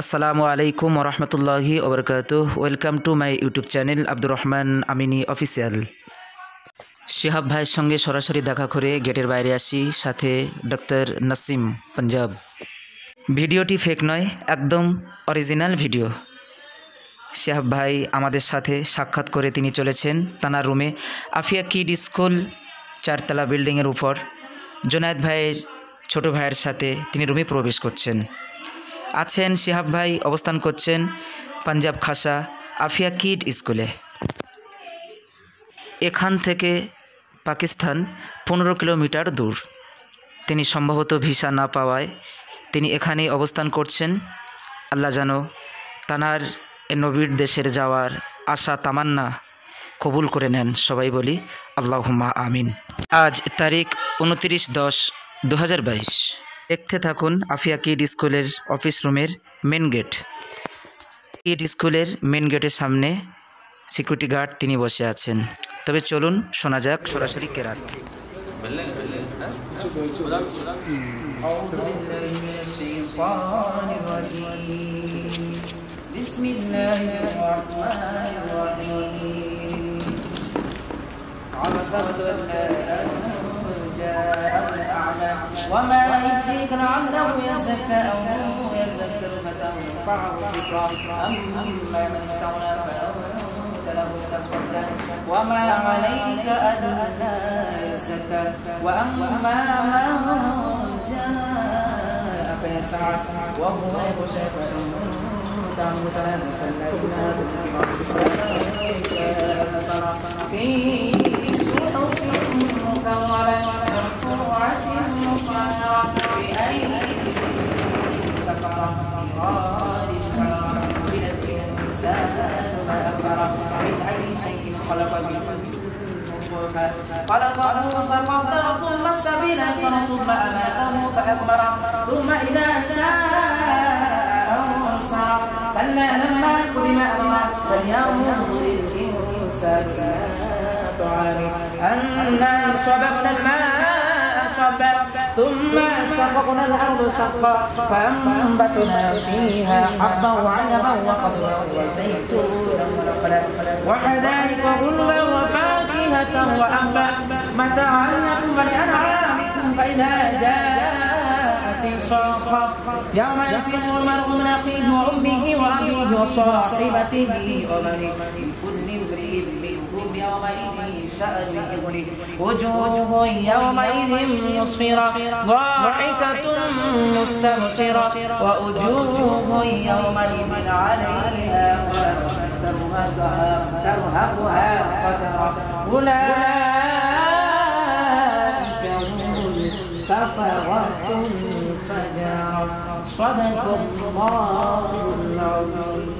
আসসালামু আলাইকুম রহমতুল্লাহি ওবরকাত welcome to my YouTube channel Abdur Rahman Amini official Shihab ভাইয়ের সঙ্গে সরাসরি দেখা করে গেটের বাইরে আসি, সাথে ডক্টর নাসিম পাঞ্জাব ভিডিওটি ফেক নয়, একদম অরিজিনাল ভিডিও শিহাব ভাই আমাদের সাথে সাক্ষাৎ করে তিনি চলেছেন তানার রুমে আফিয়া কিড স্কুল চারতলা বিল্ডিংয়ের উপর। জোনায়েদ ভাইয়ের ছোট ভাইয়ের সাথে তিনি রুমে প্রবেশ করছেন। আছেন শিহাব ভাই, অবস্থান করছেন পাঞ্জাব খাসা আফিয়া কিড স্কুলে। এখান থেকে পাকিস্তান পনেরো কিলোমিটার দূর। তিনি সম্ভবত ভিসা না পাওয়ায় তিনি এখানেই অবস্থান করছেন। আল্লাহ যেন তানার এ নবীর দেশের যাওয়ার আশা, তামান্না কবুল করে নেন, সবাই বলি আল্লাহুম্মা আমিন। আজ তারিখ উনতিরিশ দশ দু দেখতে থাকুন আফিয়া কিড স্কুলের অফিস রুমের মেন গেট কিড স্কুলের মেন গেটের সামনে সিকিউরিটি গার্ড তিনি বসে আছেন তবে চলুন শোনা যাক সরাসরি কেরাত بسم وما يدريك لعله يزكى أو يذكر فتنفعه الذكرى أما من استغنى فأنت له تصدى وما عليك ألا يزكى وأما من جاءك يسعى وهو يخشى فأنت عنه تنام كلا في سفرة كرام ولد الإنسان ما أكبر من أي شيء خلق من خلقه فقدر ثم السبيل يسر ثم أماته فأكبر ثم إذا شاء أنصر كلا لما ما أمر فلينظر الإنسان أنا صببنا الماء صبا. ثم شققنا الأرض شقا فأنبتنا فيها حبا وعنبا وقضبا وزيتونا ونخلا. وحدائق غلبا وفاكهة وأبا متاعا لكم ولأنعامكم فإذا جاءت الصاخة. يوم يفر المرء من أخيه وأمه وأبيه وصاحبته وبنيه لكل امرئ منهم يومئذ شأن وجوه يومئذ مسفرة ضاحكة مستبشرة ووجوه يومئذ عليها ترهقها قترة أولئك صدق الله العظيم